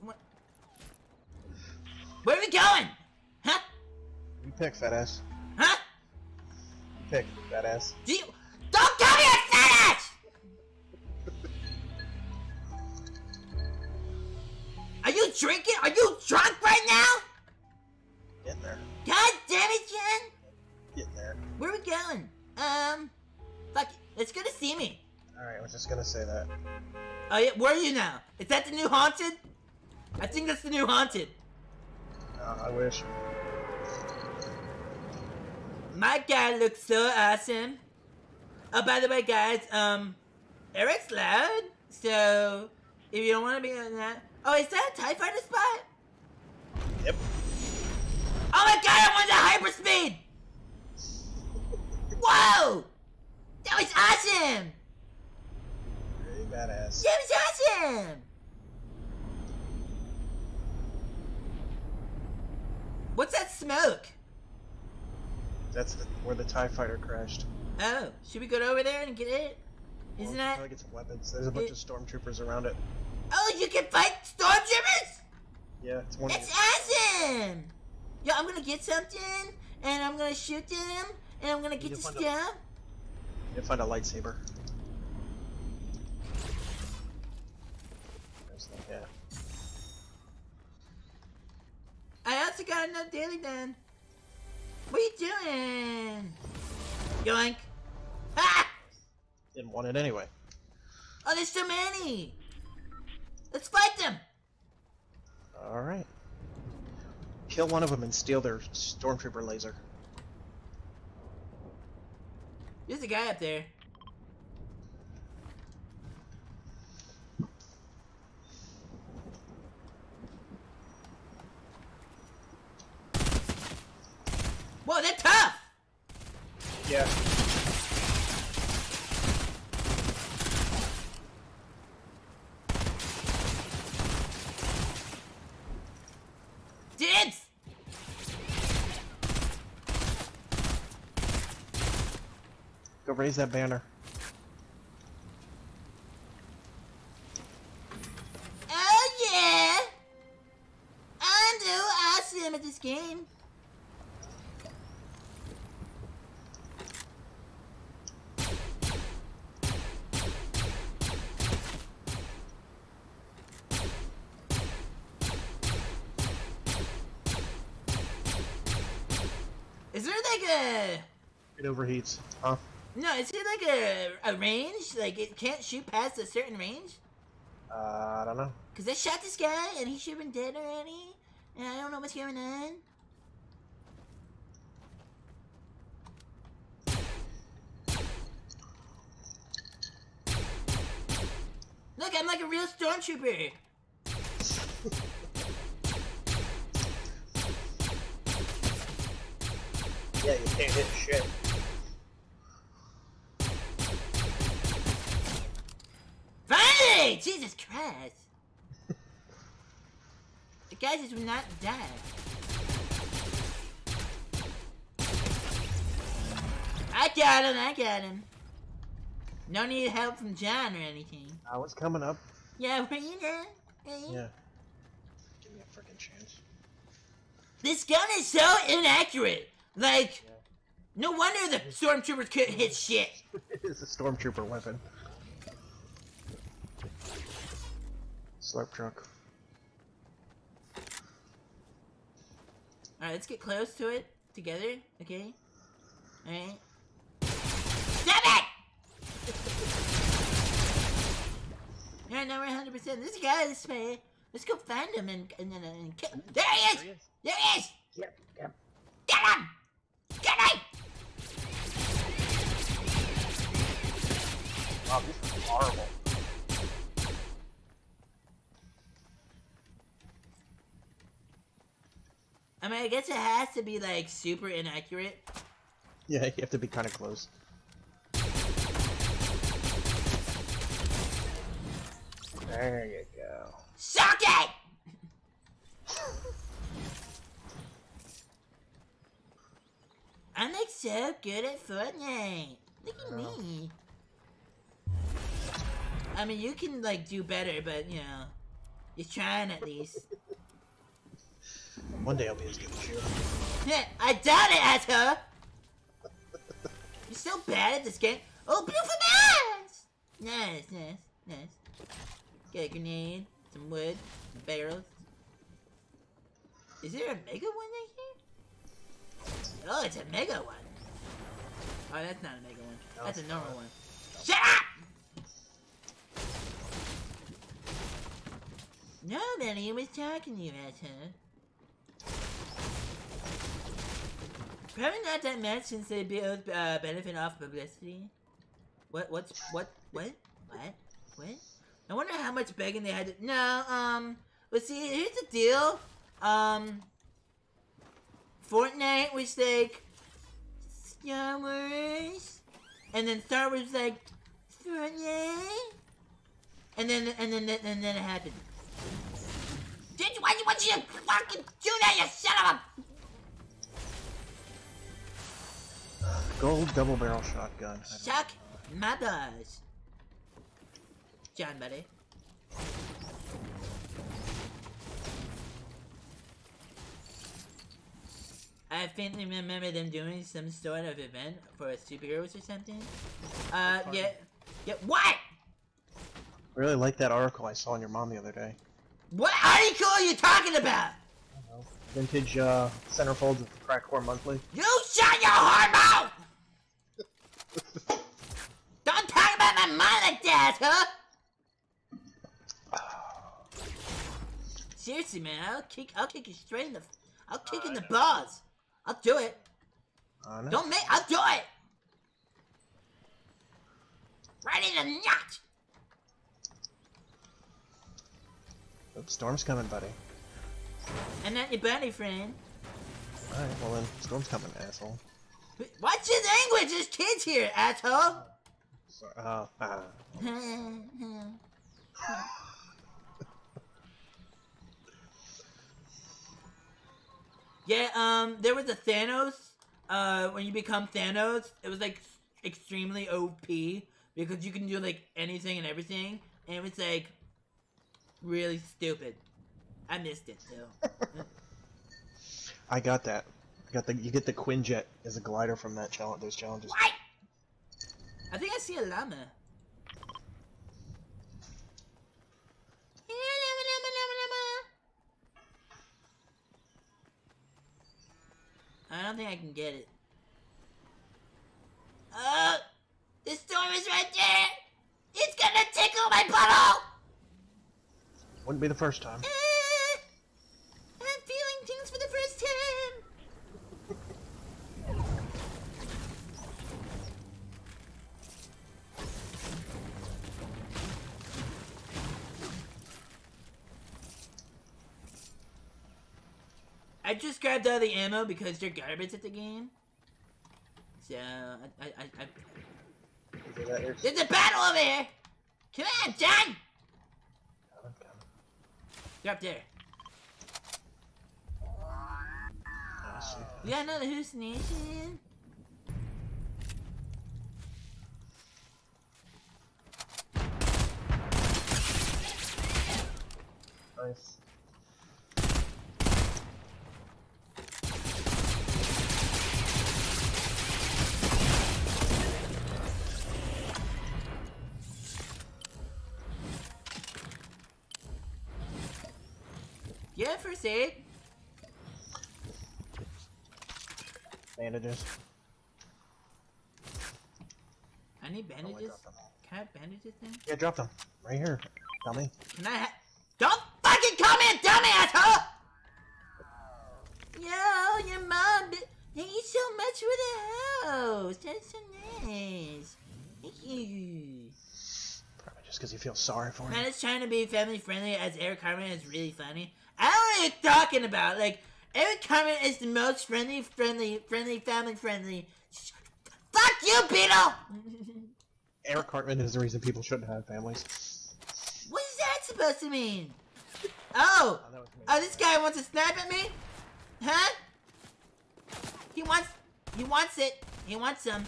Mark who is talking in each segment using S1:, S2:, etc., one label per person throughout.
S1: What? Where are we going? Huh?
S2: You pick, fat ass.
S1: Huh?
S2: You pick, fat ass.
S1: Do you... Don't come here, fat ass! Are you drinking? Are you drunk right now?
S2: Getting there.
S1: God damn it, Jen!
S2: Getting there.
S1: Where are we going? Um, fuck it. It's good to see me.
S2: Alright, I was just gonna say that.
S1: Oh yeah, where are you now? Is that the new Haunted? I think that's the new Haunted.
S2: Uh, I wish.
S1: My guy looks so awesome. Oh, by the way, guys, um, Eric's loud, so if you don't want to be on that. Oh, is that a TIE fighter spot?
S2: Yep.
S1: Oh my god, I went to hyperspeed! Whoa! That was awesome!
S2: Very badass.
S1: That was awesome! What's that smoke?
S2: That's the, where the TIE fighter crashed.
S1: Oh, should we go over there and get it?
S2: Well,
S1: Isn't
S2: we
S1: that?
S2: Probably get some weapons. There's a bunch
S1: It-
S2: of stormtroopers around it.
S1: Oh, you can fight stormtroopers?
S2: Yeah, it's one.
S1: That's awesome! Yo, I'm gonna get something, and I'm gonna shoot them, and I'm gonna get the
S2: find a-
S1: stuff.
S2: You find a lightsaber. There's the, yeah.
S1: I also got another daily done. What are you doing? Yoink. Ah!
S2: Didn't want it anyway.
S1: Oh, there's so many! Let's fight them!
S2: All right. Kill one of them and steal their stormtrooper laser.
S1: There's a guy up there. Whoa, they're tough!
S2: Yeah.
S1: Dibs!
S2: Go raise that banner.
S1: A
S2: It overheats. Huh?
S1: no? Is it like a a range? Like it can't shoot past a certain range?
S2: Uh, I don't know.
S1: Cause I shot this guy and he should have been dead already, and I don't know what's going on. Look, I'm like a real stormtrooper.
S2: Yeah, you can't hit shit.
S1: Finally! Jesus Christ! the guy just would not die. I got him, I got him. No need help from John or anything.
S2: I was coming up.
S1: Yeah, where you know? Hey.
S2: Yeah. Give me a freaking chance.
S1: This gun is so inaccurate. Like, no wonder the stormtroopers couldn't hit shit.
S2: it is a stormtrooper weapon. Slurp truck.
S1: Alright, let's get close to it together, okay? Alright. Damn it! Yeah, no, we're 100%. This guy is. Let's go find him and, and, and, and kill There he is. There he is!
S2: Yep, yep. Wow, this is horrible.
S1: I mean, I guess it has to be, like, super inaccurate.
S2: Yeah, you have to be kind of close. There you go.
S1: Suck it! I'm like so good at Fortnite. Look at
S2: Oh.
S1: me. I mean, you can like do better, but you know. You're trying at least.
S2: One day I'll be as good as you.
S1: Yeah, I doubt it, asshole! You're so bad at this game. Oh, beautiful bands! Nice, nice, nice. Get a grenade, some wood, some barrels. Is there a mega one right here? Oh, it's a mega one. Oh, that's not a mega one. That's a normal one. Shut up! Nobody was talking to you, asshole. Probably not that much since they both uh, benefit off publicity. What? What's what? What? What? What? I wonder how much begging they had to. No, um. But see, here's the deal. Um. Fortnite was like Star Wars, and then Star Wars was like Fortnite, and then and then and then it happened. Did you? Why you want you to fucking do that? You son of a
S2: Gold double barrel shotgun.
S1: Suck my balls. John, buddy. I faintly remember them doing some sort of event for superheroes or something. Uh, yeah. Yeah, what?
S2: I really like that article I saw on your mom the other day.
S1: What article are you talking about?
S2: Vintage uh, centerfolds of the Crack Core Monthly.
S1: You shut your whore mouth! Don't talk about my mom like that, huh? Seriously, man, I'll kick, I'll kick you straight in the, I'll kick in the balls. I'll do it.
S2: I know.
S1: Don't make, I'll do it. Right in the nut.
S2: Oh, Storm's coming, buddy.
S1: And not your buddy friend.
S2: Alright, well then, Storm's coming, asshole.
S1: What's your language? There's kids here, asshole.
S2: Sorry. Uh, uh,
S1: yeah, um, there was a Thanos. Uh, when you become Thanos, it was like extremely OP because you can do like anything and everything, and it was like really stupid. I missed it too.
S2: I got that. I got the. You get the Quinjet as a glider from that challenge. Those challenges.
S1: what? I think I see a llama. Yeah, llama, llama, llama, llama. I don't think I can get it. Oh, the storm is right there. It's gonna tickle my butthole.
S2: Wouldn't be the first time.
S1: Eh, I'm feeling things for the first time. I just grabbed all the ammo because they're garbage at the game. So, I, I, I, I
S2: Is that yours?
S1: there's a battle over here! Come on, John! You're up there.
S2: See.
S1: You got another hallucination?
S2: Nice.
S1: Yeah, first aid.
S2: Bandages.
S1: I need
S2: Oh, I
S1: bandages. Can I have bandages then?
S2: Yeah, drop them. Right here. Dummy.
S1: Can I ha- Don't fucking come in, dummy asshole! Yo, your mom, thank you so much for the house. That's so nice. Thank you.
S2: Probably just because you feel sorry for
S1: Man
S2: him.
S1: is trying to be family friendly as Eric Cartman is really funny. I don't know what you're talking about. Like, Eric Cartman is the most friendly, friendly, friendly, family friendly. Fuck you, Beetle!
S2: Eric Cartman is the reason people shouldn't have families.
S1: what is that supposed to mean? Oh!
S2: Oh, that was me.
S1: Oh, this guy wants to snap at me? Huh? He wants... He wants it. He wants some.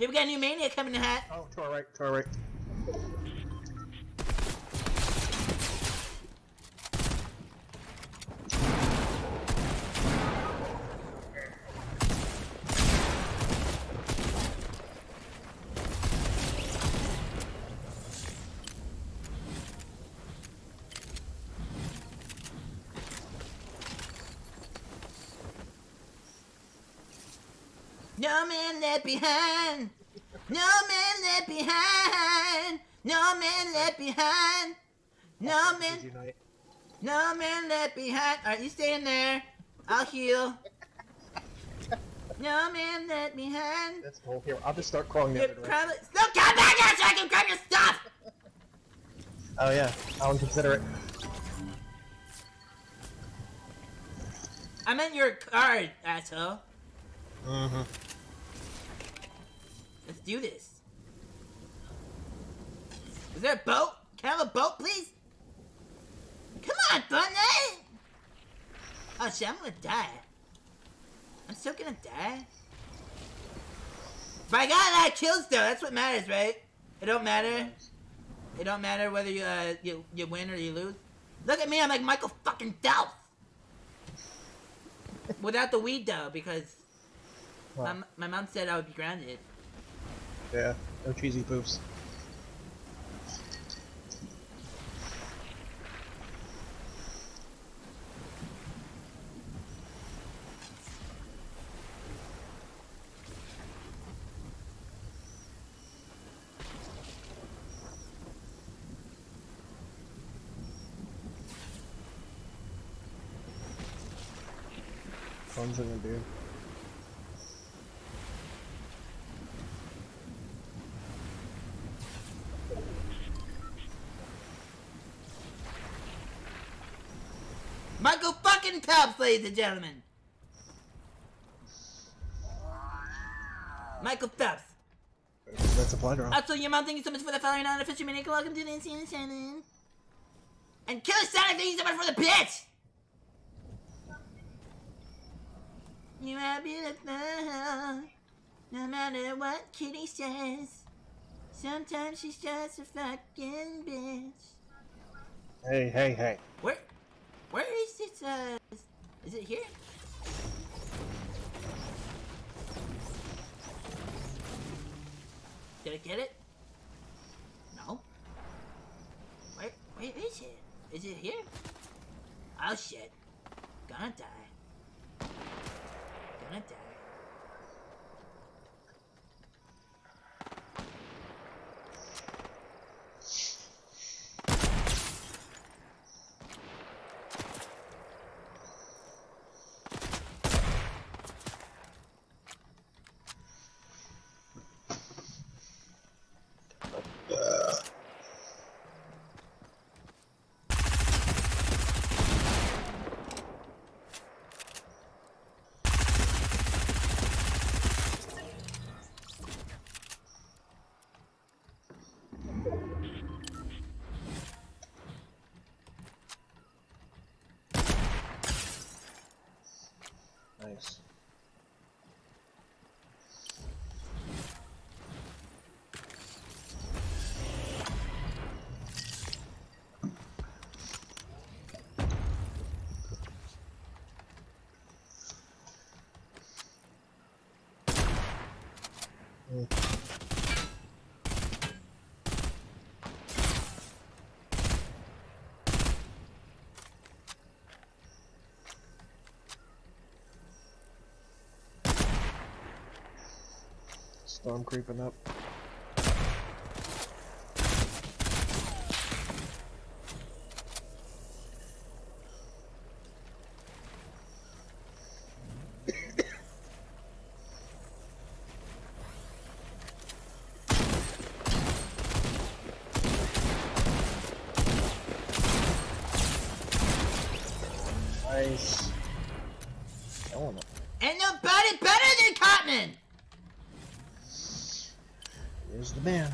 S1: Here we got a new mania coming in hot.
S2: Oh, to our right, to our right.
S1: No man left behind. No man left behind. No man left behind. No man, no man left behind. Alright, you staying there. I'll heal. No man left behind.
S2: That's cool. Here, I'll just start crawling the other direction.
S1: probably no come back here so I can grab your stuff.
S2: Oh yeah, I'll consider it.
S1: I meant your card, asshole.
S2: Mm-hmm.
S1: Let's do this. Is there a boat? Can I have a boat, please? Come on, Bunny! Oh shit, I'm gonna die. I'm still gonna die. But I got a lot of kills though, that's what matters, right? It don't matter. It don't matter whether you uh, you, you win or you lose. Look at me, I'm like Michael fucking Phelps! Without the weed though, because my, my mom said I would be grounded.
S2: Yeah, no cheesy poofs. Phone's in the dude.
S1: Michael fucking Phelps, ladies and gentlemen. Michael Phelps.
S2: That's a plunder.
S1: Also, your mom, thank you so much for the following on official minute. Welcome to the Insane Channel. And Killer Sonic, thank you so much for the bitch. You are beautiful, no matter what Kitty says. Sometimes she's just a fucking bitch.
S2: Hey, hey, hey.
S1: Where, where is this? Uh, is it here? Did I get it? No. Where, where is it? Is it here? Oh shit. Gonna die. Gonna die.
S2: Nice. Storm creeping up. There's the man.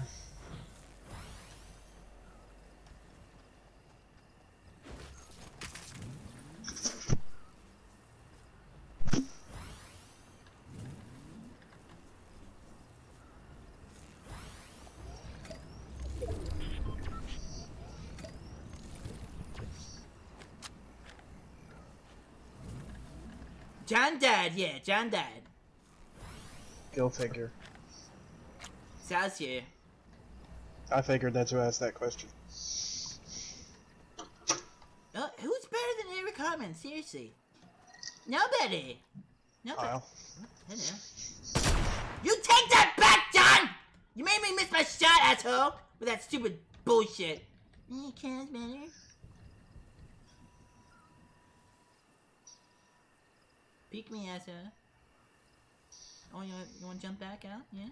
S1: John died, yeah, John died.
S2: Go figure.
S1: Sal's here.
S2: I figured that's who asked that question.
S1: Oh, who's better than Eric Cartman? Seriously. Nobody. Nobody.
S2: Kyle.
S1: Hello. You take that back, John! You made me miss my shot, asshole! With that stupid bullshit. Eh, Kyle's better. Peek me, asshole. Oh, you, you want to jump back out? Yeah?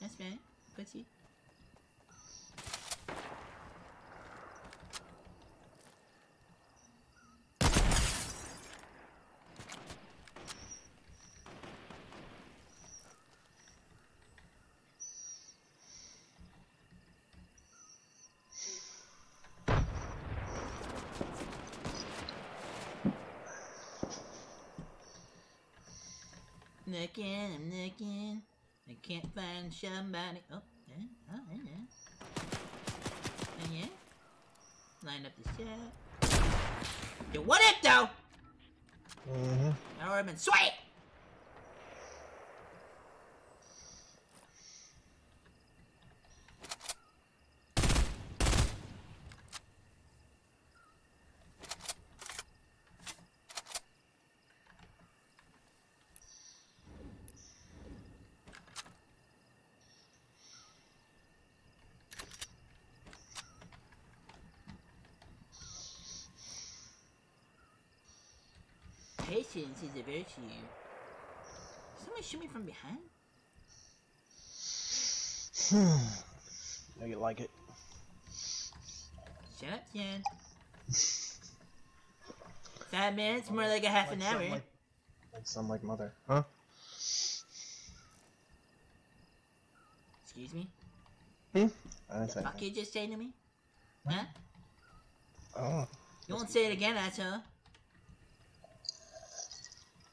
S1: That's right. Pussy. Looking, I'm looking. I can't find somebody. Oh, yeah. Oh, yeah. yeah. yeah. Line up the shot. You want it though?
S2: Mm-hmm.
S1: Would have been sweet. Patience is a virtue. Someone shoot me from behind?
S2: know you like it.
S1: Shut up, Jen. Five minutes, more like a half an hour.
S2: something Like, like some like mother. Huh?
S1: Excuse me?
S2: Hmm? I didn't say
S1: Fuck
S2: anything.
S1: you just say to me? Huh?
S2: Oh.
S1: You won't say it again, asshole.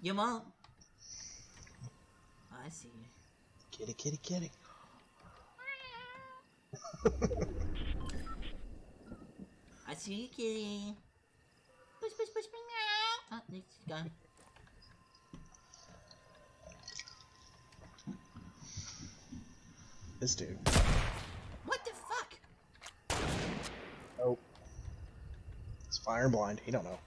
S1: You won't. Oh, I see. You.
S2: Kitty, kitty, kitty.
S1: I see you, kitty. Push, push, push, me meow. Oh, it's gone.
S2: This dude.
S1: What the fuck?
S2: Oh. It's fire blind. He don't know.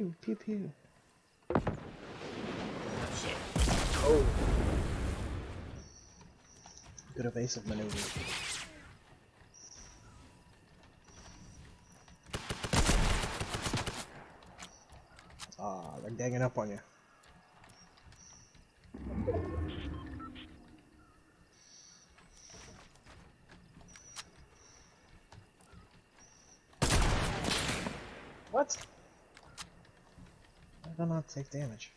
S2: Pew, pew, pew.
S1: Oh, shit.
S2: Oh. Good evasive maneuver. Ah, they're ganging up on you. What? I do not take damage.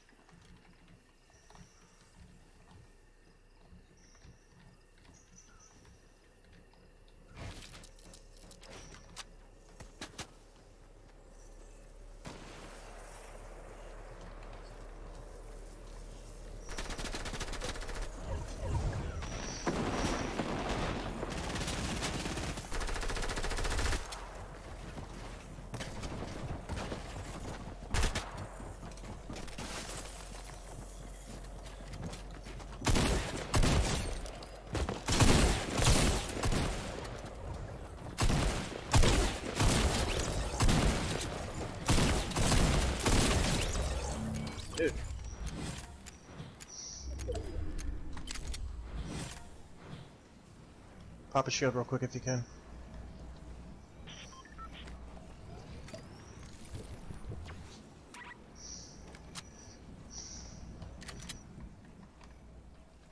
S2: Pop a shield real quick if you can.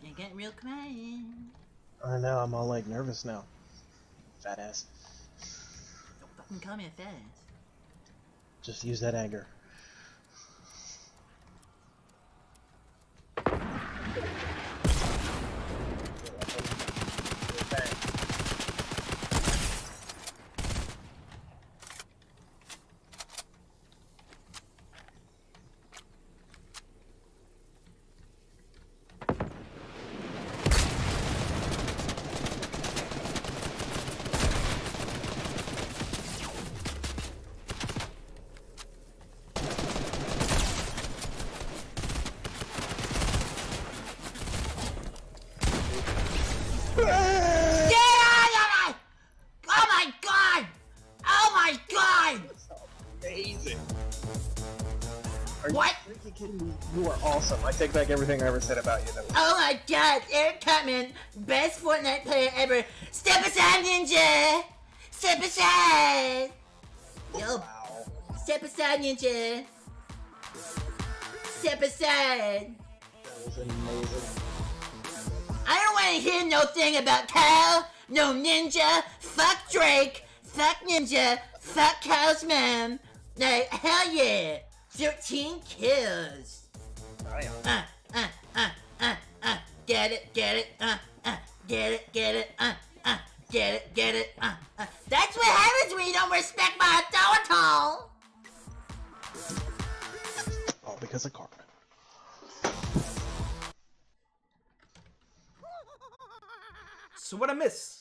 S1: You get real crying.
S2: I know, I'm all like nervous now. Fat ass.
S1: Don't fucking call me a fat ass.
S2: Just use that anger. You are awesome. I take back everything I ever said about you.
S1: Oh my god, Eric Cartman, best Fortnite player ever. Step aside, Ninja! Step aside! Yo,
S2: wow.
S1: step aside, Ninja! Step aside!
S2: That was amazing.
S1: I don't want to hear no thing about Kyle, no Ninja, fuck Drake, fuck Ninja, fuck Kyle's mom. Like, hell yeah! 13 kills!
S2: I am.
S1: uh, uh, uh, uh, uh, get it, get it, uh, uh, get it, get it, uh, uh, get it, get it, uh, uh. That's what happens when you don't respect my authority!
S2: All because of Cartman.
S3: So what I miss?